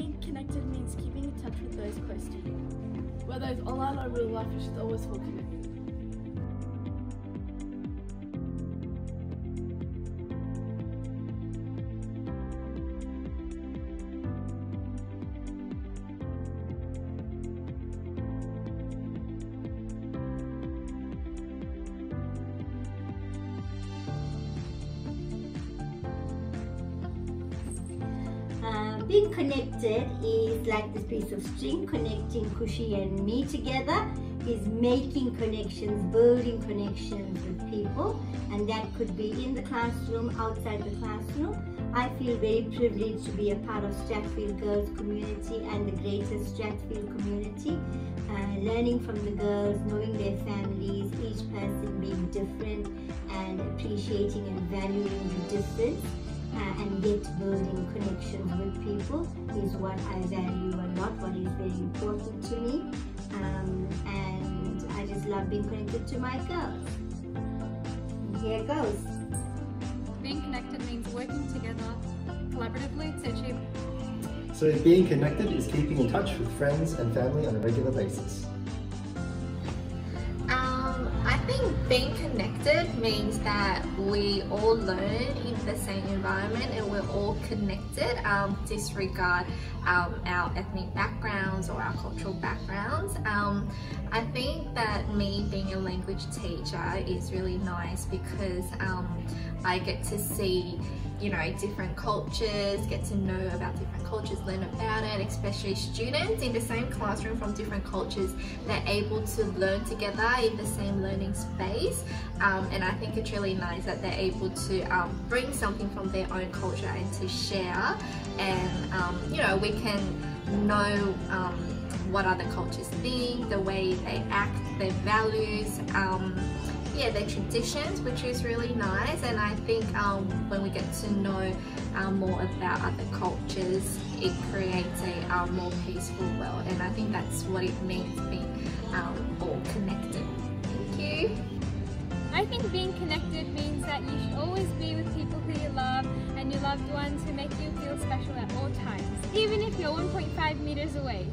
being connected means keeping in touch with those close to you. Whether it's online or real life, you should always feel connected. Being connected is like this piece of string connecting Kushi and me together is making connections, building connections with people and that could be in the classroom, outside the classroom. I feel very privileged to be a part of Strathfield Girls community and the greater Strathfield community. Uh, learning from the girls, knowing their families, each person being different and appreciating and valuing the difference uh, and yet building connections with people is what I value a lot, what is very important to me. Um, and I just love being connected to my girls. And here goes. Being connected means working together collaboratively to achieve. So being connected is keeping in touch with friends and family on a regular basis. I think being connected means that we all learn in the same environment and we're all connected. Um, disregard um, our ethnic backgrounds or our cultural backgrounds. Um, I think that me being a language teacher is really nice because um, I get to see you know different cultures get to know about different cultures learn about it especially students in the same classroom from different cultures they're able to learn together in the same learning space. Um, and I think it's really nice that they're able to um, bring something from their own culture and to share. And um, you know we can know um, what other cultures think the way they act their values um, yeah, their traditions, which is really nice. And I think um, when we get to know um, more about other cultures, it creates a um, more peaceful world. And I think that's what it means being um, all connected. Thank you. I think being connected means that you should always be with people who you love and your loved ones who make you feel special at all times, even if you're 1.5 meters away.